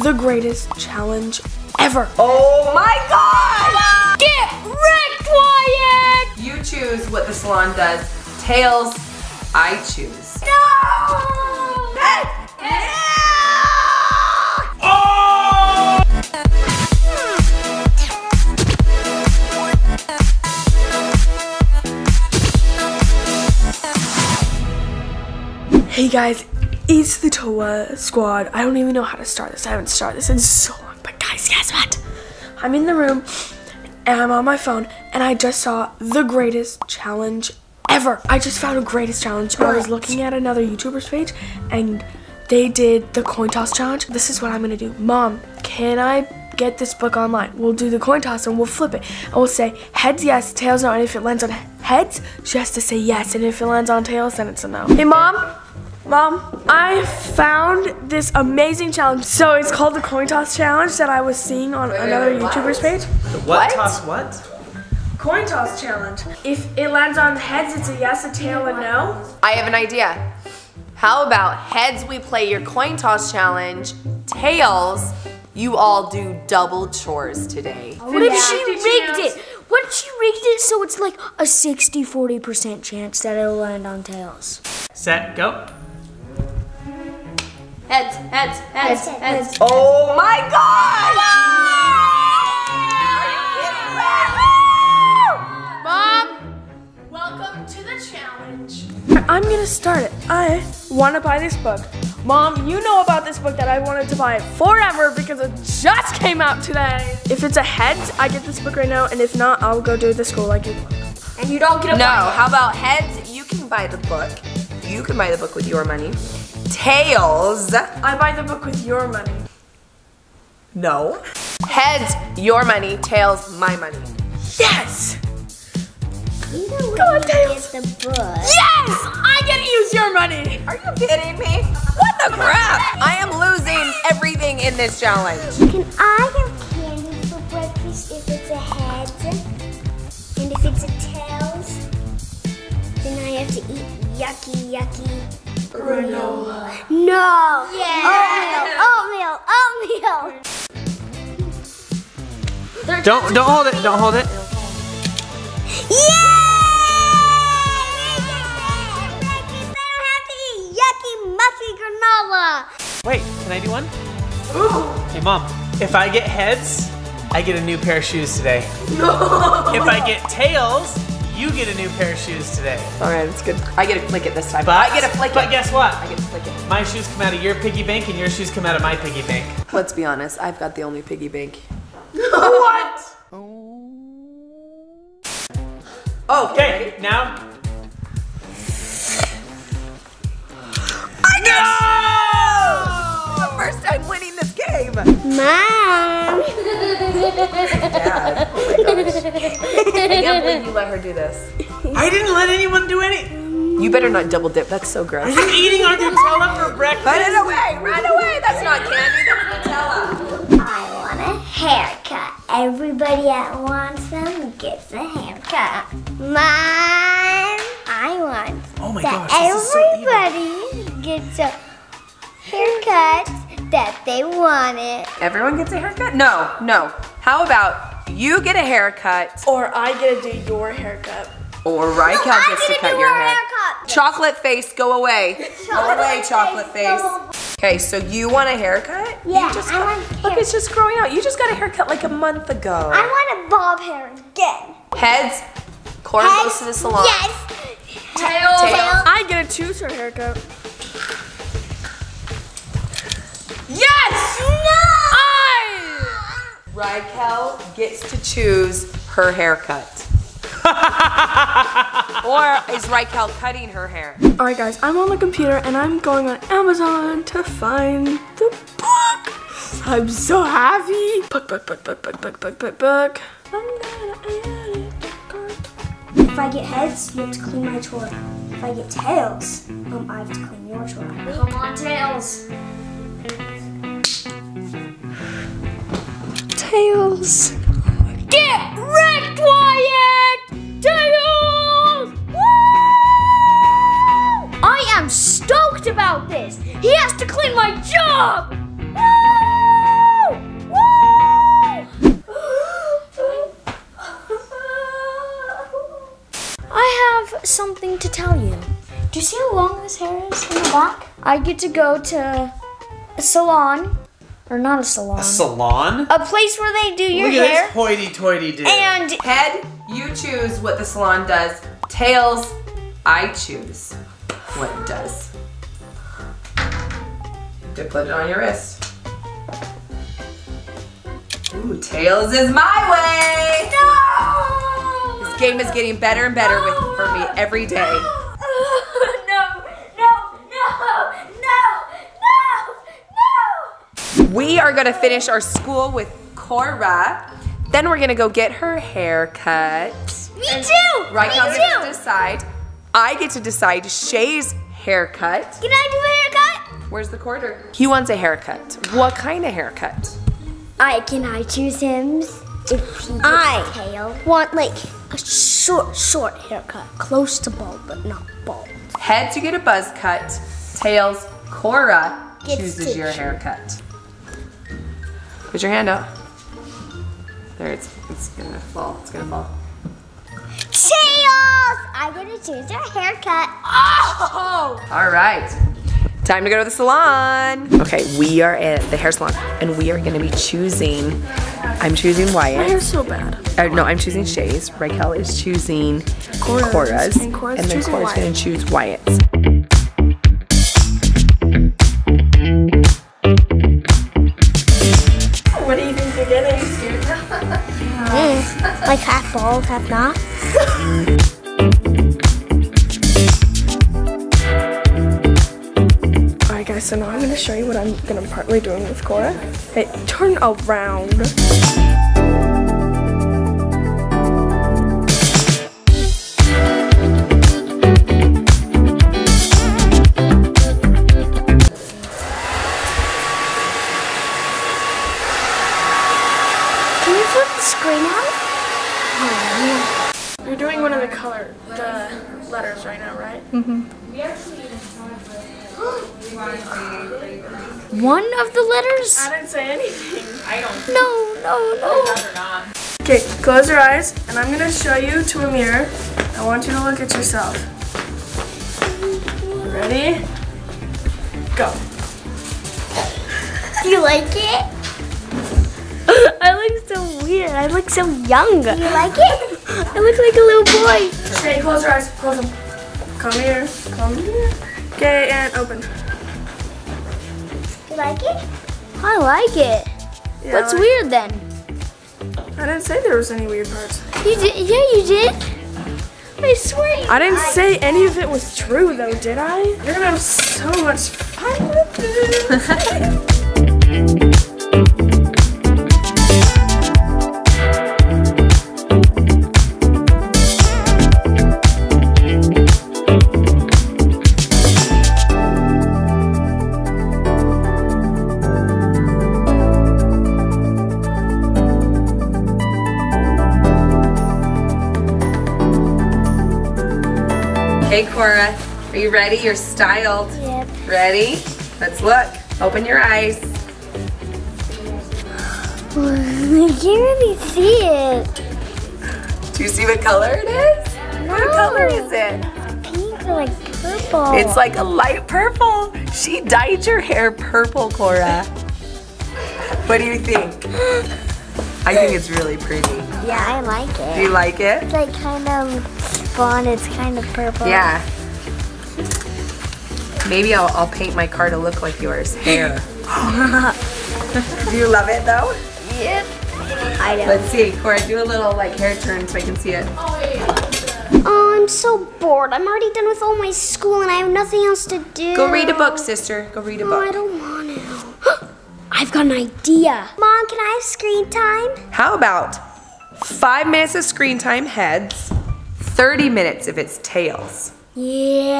the greatest challenge ever. Oh my god! Get wrecked, Wyatt! You choose what the salon does. Tails, I choose. No! Hey guys, it's the Toa squad. I don't even know how to start this. I haven't started this in so long. But guys, guess what? I'm in the room and I'm on my phone and I just saw the greatest challenge ever. I just found a greatest challenge. I was looking at another YouTuber's page and they did the coin toss challenge. This is what I'm gonna do. Mom, can I get this book online? We'll do the coin toss and we'll flip it. And we'll say heads yes, tails no. And if it lands on heads, she has to say yes. And if it lands on tails, then it's a no. Hey mom, Mom, I found this amazing challenge. So it's called the coin toss challenge that I was seeing on another what? YouTuber's page. What, What? toss what? Coin toss challenge. If it lands on heads, it's a yes, a tail, a no. I have an idea. How about heads we play your coin toss challenge, tails you all do double chores today. Oh, what if she rigged it? What if she rigged it so it's like a 60 40% chance that it'll land on tails? Set, go. Heads, heads, heads, heads. Oh my god! Mom, welcome to the challenge. I'm gonna start it. I want to buy this book. Mom, you know about this book that I wanted to buy forever because it just came out today. If it's a heads, I get this book right now, and if not, I'll go do the school like you. And you don't get a No, how about heads? You can buy the book. You can buy the book with your money. Tails, I buy the book with your money. no. Heads, your money. Tails, my money. Yes! Either way, Go on, Tails. Get the book. Yes! I get to use your money. Are you kidding me? What the crap? I am losing everything in this challenge. Can I have candy for breakfast if it's a head? And if it's a tails, then I have to eat yucky, yucky granola. No! Yeah! Oatmeal! Oatmeal! Oatmeal! Don't don't hold it. Don't hold it. Yay! Breakfast, I don't have to eat yucky, mucky granola. Wait, can I do one? Ooh. Hey mom, if I get heads, I get a new pair of shoes today. No. If I get tails, you get a new pair of shoes today. All right, it's good. I get to flick it this time. But I get to flick But it. guess what? I get to flick it. My shoes come out of your piggy bank and your shoes come out of my piggy bank. Let's be honest. I've got the only piggy bank. what? Oh, Okay, now. no! First time winning this game. Mom! Dad. Oh my gosh. I can't believe you let her do this. I didn't let anyone do any. You better not double dip. That's so gross. Are gross. you eating our Nutella for breakfast? Run it away! Run away! That's not candy. That's Nutella. I want a haircut. Everybody that wants them gets a haircut. Mom, I want Oh my that gosh, this is so everybody gets a haircut that they wanted. Everyone gets a haircut? No, no. How about you get a haircut Or I get to do your haircut. or Rykel I gets to get to cut do your hair? haircut. Chocolate face, go away. Go away, chocolate face. Go Okay, so you want a haircut? Yeah, You just I got- want Look, it's just growing out. You just got a haircut like a month ago. I want a bob hair again. Heads. Cora goes to the salon. Yes. Tails. Tails. I get to choose her haircut. Yes! No. I! Rykel gets to choose her haircut. or is Rykel cutting her hair? Alright guys, I'm on the computer and I'm going on Amazon to find the book. I'm so happy. Book, book, book, book, book, book, book, book, book. I'm gonna add it to cart. If I get heads, you have to clean my chore. If I get tails, um, I have to clean your chore. Come on, tails. Tails! Get wrecked, Wyatt! Tails! Woo! I am stoked about this! He has to clean my job! something to tell you. Do you see how long this hair is in the back? I get to go to a salon or not a salon, A Salon? a place where they do your Look at hair. this hoity-toity dude. And Head, you choose what the salon does. Tails, I choose what it does. To put it on your wrist. Ooh, Tails is my way! no, This game is getting better and better with for me every day. no, no, no, no, no, no. We are gonna finish our school with Cora. Then we're gonna go get her hair cut. Me too. Right now, too. get to decide. I get to decide Shae's haircut. Can I do a haircut? Where's the quarter? He wants a haircut. What kind of haircut? I can I choose him if he I tail. want like a short, short haircut, close to bald, but not bald. Heads, you get a buzz cut. Tails, Cora Gets chooses your haircut. Put your hand out. There, it's, it's gonna fall. It's gonna fall. Tails! I get to choose your haircut. Oh! All right. Time to go to the salon. Okay, we are at the hair salon and we are gonna be choosing. I'm choosing Wyatt. My hair's so bad. Uh, no, I'm choosing Shae's. Rykel is choosing Cora's. Cora's. And Cora's then choosing Cora's gonna choose Wyatt's. Like half bald. Alright guys, so now I'm gonna show you what I'm gonna partly doing with Cora. Hey, turn around. One of the letters? I didn't say anything. I don't. No, no, no. Okay, close your eyes, and I'm gonna show you to a mirror. I want you to look at yourself. Ready? Go. Do you like it? I look so weird. I look so young. You like it? I look like a little boy. Okay, close your eyes. Close them. Come here. Come here. Okay, and open. You like it? I like it. Yeah, What's like- weird then? I didn't say there was any weird parts. You did? Yeah, you did. I swear. You I didn't say any of it was true, though, did I? You're gonna have so much fun with this. Hey Cora, are you ready? You're styled. Yep. Ready? Let's look. Open your eyes. I can't really see it. Do you see what color it is? What color is it? Pink or like purple. It's like a light purple. She dyed your hair purple, Cora. What do you think? I think it's really pretty. yeah, I like it. Do you like it? It's like kind of fun. It's kind of purple. Yeah. Maybe I'll, I'll paint my car to look like yours. Hair. do you love it though? Yep. I know. Let's see. Cora, do a little like hair turn so I can see it. Oh, I'm so bored. I'm already done with all my school and I have nothing else to do. Go read a book, sister. Go read a oh, book. No, I don't want to. I've got an idea. Mom, can I have screen time? How about five minutes of screen time heads, 30 minutes if it's tails. Yeah.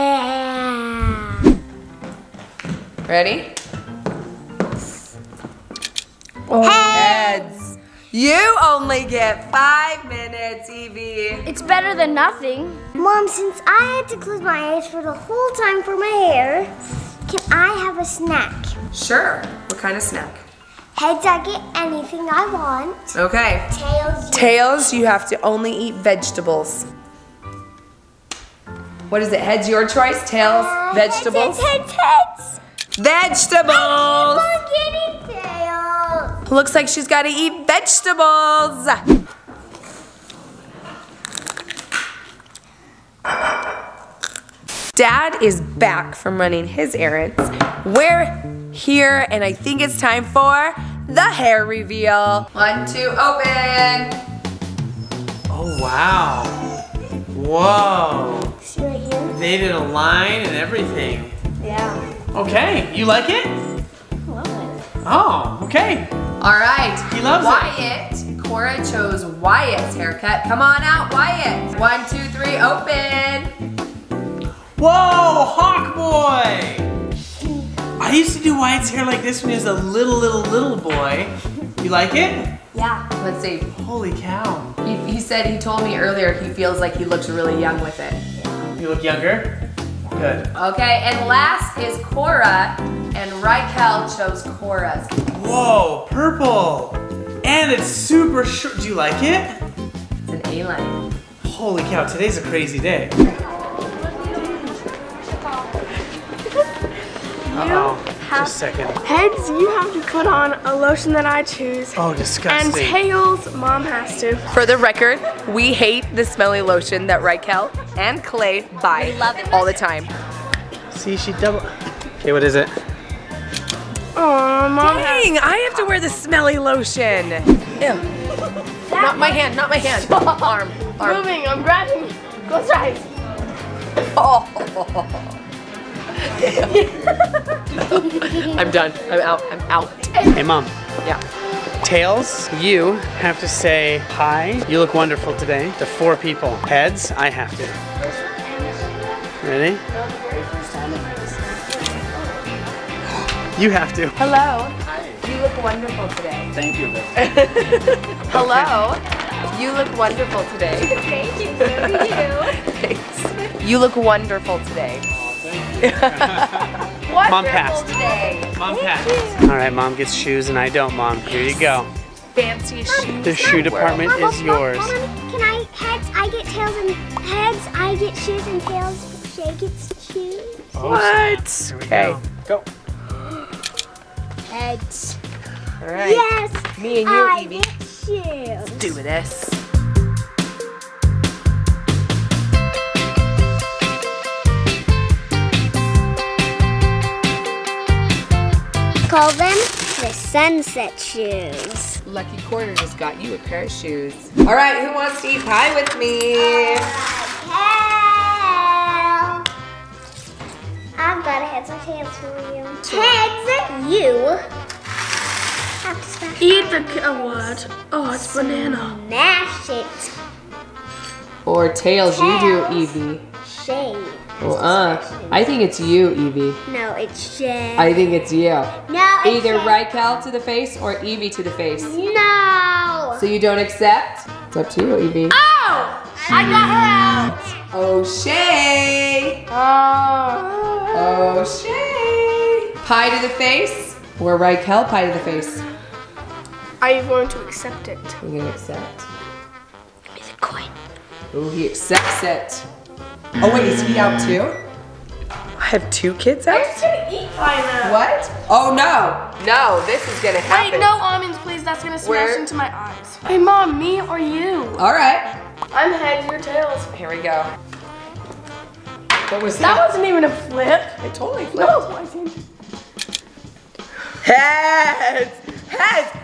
Ready? Oh. Heads. You only get five minutes, Evie. It's better than nothing. Mom, since I had to close my eyes for the whole time for my hair, can I have a snack? Sure. What kind of snack? Heads, I get anything I want. Okay. Tails, you- Tails, you have to only eat vegetables. What is it? Heads your choice, tails, oh, vegetables. Heads, heads, heads. Vegetables. I'm getting tails. Looks like she's got to eat vegetables. Dad is back from running his errands. We're here, and I think it's time for the hair reveal. One, two, open. Oh, wow. Whoa. See right here? They did a line and everything. Yeah. Okay, you like it? Love it. Oh, okay. All right. He loves it. Wyatt. Cora chose Wyatt's haircut. Come on out, Wyatt. One, two, three, open. Whoa, Hawk Boy! I used to do Wyatt's hair like this when he was a little, little, little boy. You like it? Yeah. Let's see. Holy cow. He, he said, he told me earlier he feels like he looks really young with it. You look younger? Good. Okay, and last is Cora, and Rykel chose Cora's. Whoa, purple! And it's super short. Do you like it? It's an A-line. Holy cow, today's a crazy day. Uh-oh. Just a second. Heads, you have to put on a lotion that I choose. Oh, disgusting. And tails, mom has to. For the record, we hate the smelly lotion that Rykel and Klai buy all the time. See, she double. Okay, what is it? Oh, mom has Dang, I have to wear the smelly lotion. Ew. Not my hand, not my hand. Arm, arm. moving. I'm grabbing. Close your eyes. Oh. I'm done. I'm out. I'm out. Hey, mom. Yeah. Tails, you have to say hi. You look wonderful today to four people. Heads, I have to. Ready? You have to. Hello. You look wonderful today. Thank you. Hello. You look wonderful today. Thank you. So do you. Thanks. You look wonderful today. Mom passed. today. Mom passed. All right, mom gets shoes and I don't, mom. Here you go. Fancy shoes. The shoe department Mom, is Mom, yours. Mom, can I heads? I get tails and heads. I get shoes and tails. Shae gets shoes. Oh, what? Okay. go. Go. Heads. All right. Yes. Me and you, I Evie. get shoes. Let's Do this. Call them the sunset shoes. Lucky Quarter just got you a pair of shoes. All right, who wants to eat pie with me? Hell. I've got a heads or tails for you. Heads, you have to smash, Eat the what? Oh, it's banana. smash it. Or tails, you do, Evie. Shade. Oh, uh, I think it's you, Evie. No, it's Shae. I think it's you. no, it's Either Shae. Rykel to the face or Evie to the face. No. So you don't accept? It's up to you, Evie. Oh! I got her out. O'Shea! Oh. O'Shea! Pie to the face or Rykel pie to the face? Are you going to accept it? We're gonna accept. It's a coin. Oh, he accepts it. Oh wait, is he out too? I have two kids out? gonna eat pie now. What? Oh no! No, this is gonna happen. Wait, no almonds, please. That's gonna smash Where- into my eyes. Hey, mom, me or you? Alright, I'm heads, you're tails. here we go. What was That that? wasn't even a flip. It totally That flipped. was my thing. Heads! Heads! Heads! Heads!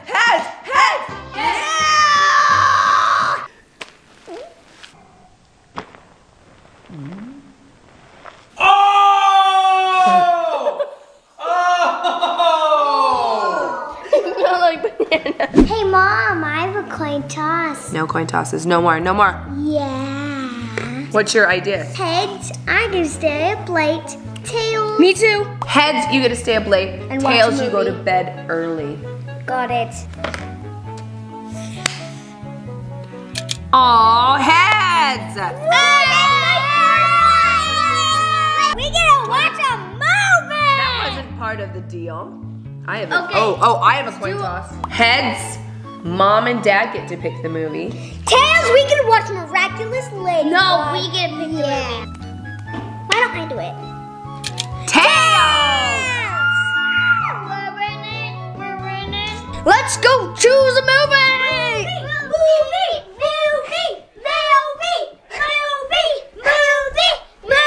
Coin tosses. No more. No more. Yeah. What's your idea? Heads, I can stay up late. Tails. Me too. Heads, you get to stay up late. And Tails, you go to bed early. Got it. Aw, heads! We gonna watch a movie. That wasn't part of the deal. I have a, Okay. oh, oh, I have a coin toss. Heads, mom and dad get to pick the movie. Tails, we can watch Miraculous Ladybug. No, we get to pick the movie. Why don't I do it? Tails! We're running. We're running. Let's go choose a movie! Movie, movie, movie, movie, movie,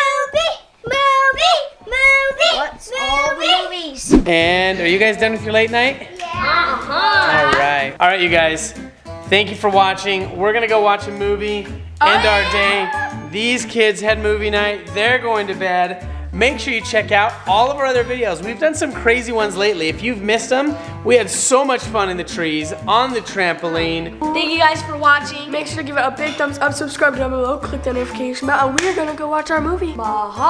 movie, movie, movie. What's all the movies? And are you guys done with your late night? All right. You guys. Thank you for watching. We're gonna go watch a movie, end our oh, day. These kids had movie night. They're going to bed. Make sure you check out all of our other videos. We've done some crazy ones lately. If you've missed them, we had so much fun in the trees, on the trampoline. Thank you guys for watching. Make sure to give it a big thumbs up, subscribe down below, click the notification bell, and we're gonna go watch our movie. Mahalo!